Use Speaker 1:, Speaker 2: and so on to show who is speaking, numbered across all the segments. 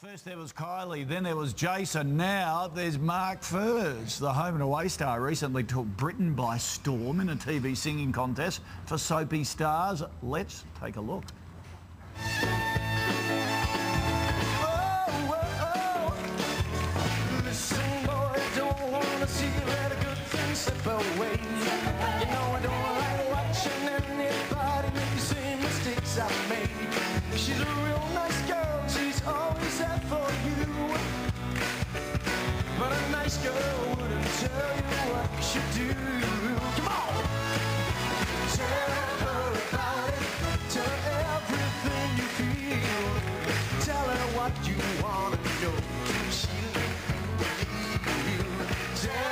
Speaker 1: First there was Kylie, then there was Jason, now there's Mark Furze. The home and away star recently took Britain by storm in a TV singing contest for Soapy Stars. Let's take a look.
Speaker 2: She's a real nice girl, she's always there for you. But a nice girl wouldn't tell you what you should do. Come on! Tell her about it, tell her everything you feel. Tell her what you want to know.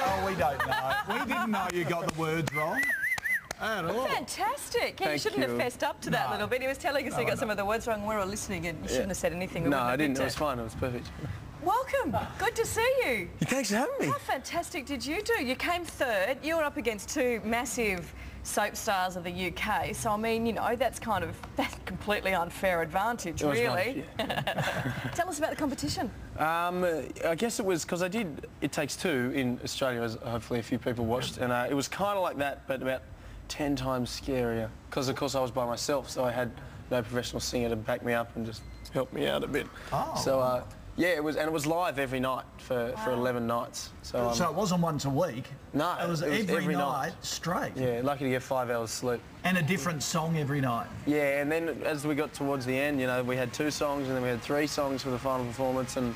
Speaker 1: Oh, we don't know. we didn't know you got the words wrong at all.
Speaker 3: Fantastic. Yeah, you shouldn't have fessed up to that
Speaker 1: No.
Speaker 3: little bit. He was telling us he got some of the words wrong. We were all listening and you shouldn't have said anything. that
Speaker 4: No, I didn't. It was fine. It was perfect.
Speaker 3: Welcome. Good to see you.
Speaker 4: Thanks for having me.
Speaker 3: How fantastic did you do? You came third. You were up against two massive soap stars of the UK. So, I mean, you know, that's kind of that's completely unfair advantage, really.
Speaker 4: rubbish,
Speaker 3: Tell us about the competition.
Speaker 4: Um, I guess it was because I did It Takes Two in Australia, as hopefully a few people watched, and uh, it was kind of like that, but about 10 times scarier. Because, of course, I was by myself, so I had no professional singer to back me up and just help me out a bit.
Speaker 1: Oh.
Speaker 4: So, uh, yeah, it was, and it was live every night for, for 11 nights. So, um,
Speaker 1: So it wasn't once a week.
Speaker 4: No,
Speaker 1: it was,
Speaker 4: it was
Speaker 1: every,
Speaker 4: every
Speaker 1: night,
Speaker 4: night.
Speaker 1: straight.
Speaker 4: yeah, lucky to get five hours sleep.
Speaker 1: And a different song every night.
Speaker 4: Yeah, and then as we got towards the end, you know, we had two songs and then we had three songs for the final performance and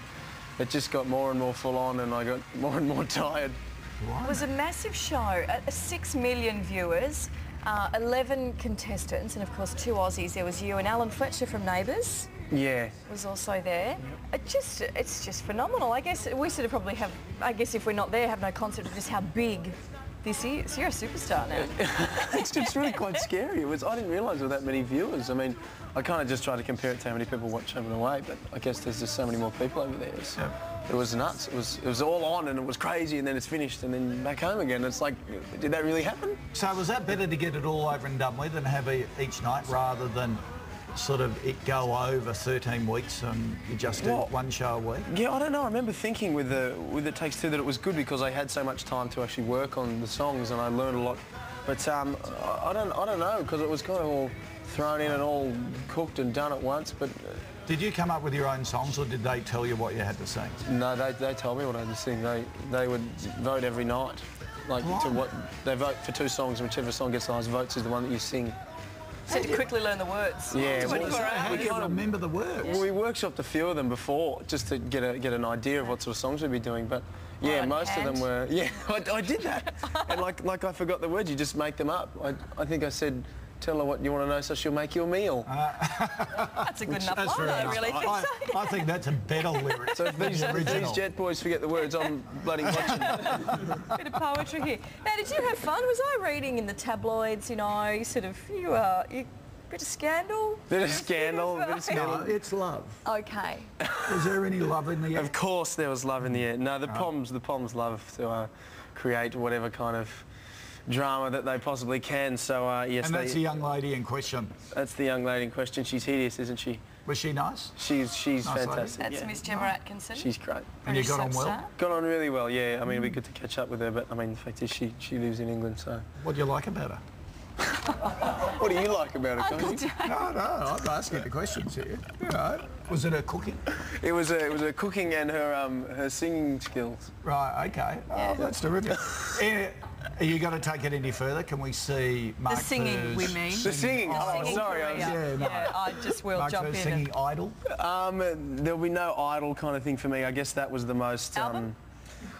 Speaker 4: it just got more and more full on and I got more and more tired.
Speaker 3: It was a massive show. Uh, Six million viewers, uh, 11 contestants, and of course two Aussies. There was you and Alan Fletcher from Neighbours
Speaker 4: Yeah,
Speaker 3: was also there. It just, it's just phenomenal. I guess we sort of probably have, I guess if we're not there, have no concept of just how big this is. You're a superstar now.
Speaker 4: it's just really quite scary. It was, I didn't realise there were that many viewers. I mean, I kind of just tried to compare it to how many people watch Home and Away, but I guess there's just so many more people over there. So It was nuts. It was, it was all on and it was crazy and then it's finished and then back home again. It's like, did that really happen?
Speaker 1: So was that better to get it all over and done with and have it each night rather than sort of it go over 13 weeks and you just do
Speaker 4: Well-
Speaker 1: one show a week?
Speaker 4: Yeah, I don't know. I remember thinking with the with It Takes Two that it was good because I had so much time to actually work on the songs and I learned a lot. But um, I I don't I don't know because it was kind of all thrown in and all cooked and done at once. But uh,
Speaker 1: Did you come up with your own songs or did they tell you what you had to sing?
Speaker 4: no, they, they told me what I had to sing. They they would vote every night, like to what they vote for two songs and whichever song gets the highest votes is the one that you sing.
Speaker 3: so to quickly learn the words.
Speaker 4: Yeah,
Speaker 3: 24
Speaker 4: well,
Speaker 3: hours.
Speaker 1: How do you remember the words?
Speaker 4: Well, we workshopped a few of them before just to get a get an idea of what sort of songs we'd be doing. But yeah,
Speaker 3: Right
Speaker 4: most of them were. Yeah, I, I did that. and like like I forgot the words. You just make them up. I, I think I said, tell her what you want to know, so she'll make you a meal.
Speaker 3: That's a good enough
Speaker 1: That's
Speaker 3: line, I
Speaker 1: enough.
Speaker 3: really think
Speaker 1: I,
Speaker 3: so.
Speaker 1: I think that's a better lyric.
Speaker 4: so if these, if these jet boys forget the words, I'm bloody watching.
Speaker 3: bit of poetry here. Now, did you have fun? Was I reading in the tabloids, you know, you sort of, you, uh, you, bit of scandal?
Speaker 4: Bit of scandal, bit of
Speaker 1: No,
Speaker 4: scandal.
Speaker 1: it's love.
Speaker 3: Okay.
Speaker 1: Is there any love in the air?
Speaker 4: Of course, there was love in the air. No, the Poms, the Poms love to uh, create whatever kind of drama that they possibly can. So uh, yes,
Speaker 1: And
Speaker 4: they,
Speaker 1: that's the young lady in question.
Speaker 4: that's the young lady in question. She's hideous, isn't she?
Speaker 1: Was she nice?
Speaker 4: She's she's
Speaker 1: Nice lady.
Speaker 4: fantastic.
Speaker 3: That's
Speaker 4: yeah.
Speaker 3: Miss Gemma Atkinson.
Speaker 4: She's great.
Speaker 1: And you got on well?
Speaker 3: star.
Speaker 4: Got on really well, yeah. I mean, it'd be good to catch up with her, but I mean, the fact is she, she lives in England, so.
Speaker 1: What do you like about her?
Speaker 4: What do you like about her, Tony?
Speaker 1: No, no, I'm asking the questions here. You know, was it her cooking?
Speaker 4: It was a, it was a cooking and her um, her singing skills.
Speaker 1: Right, okay. Oh, that's terrific. Are you going to take it any further? Can we see Mark
Speaker 3: The singing,
Speaker 1: Furze
Speaker 3: we mean.
Speaker 4: The singing. Oh,
Speaker 3: Singing
Speaker 4: sorry. I was.
Speaker 1: Yeah, no.
Speaker 3: yeah, I just will
Speaker 1: Mark
Speaker 3: jump
Speaker 1: Furze
Speaker 3: in.
Speaker 1: singing
Speaker 3: and-
Speaker 1: Idol?
Speaker 4: um, there'll be no idol kind of thing for me. I guess that was the most. Um,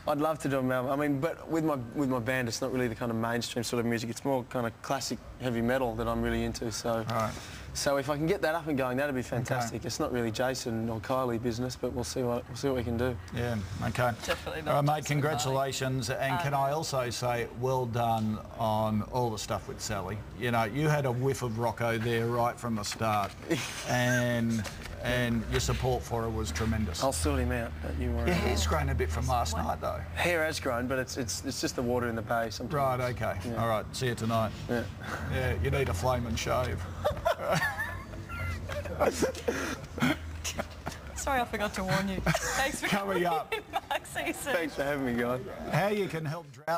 Speaker 4: I'd love to do an album. I mean, but with my with my band, it's not really the kind of mainstream sort of music. It's more kind of classic heavy metal that I'm really into. So,
Speaker 1: Right.
Speaker 4: So if I can get that up and going, that'd be fantastic. It's not really Jason or Kylie business, but we'll see what we'll see what we can do.
Speaker 1: Yeah, okay.
Speaker 3: Definitely not
Speaker 1: All right, mate,
Speaker 3: Jason
Speaker 1: congratulations. And can um, I also say well done on all the stuff with Sally. You know, you had a whiff of Rocco there right from the start. and and your support for her was tremendous.
Speaker 4: I'll sort him out. Don't you worry.
Speaker 1: Your hair's grown a bit from last night, though.
Speaker 4: Hair has grown, but it's it's it's just the water in the bay sometimes.
Speaker 1: Right, okay. All right, see you tonight.
Speaker 4: Yeah.
Speaker 1: Yeah, you need a flame and shave.
Speaker 3: Sorry, I forgot to warn you. Thanks for
Speaker 1: Coming
Speaker 3: coming
Speaker 1: up.
Speaker 3: in, Mark. See you soon.
Speaker 4: Thanks for having me, guys.
Speaker 1: How you can help drought